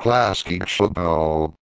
Classic ball.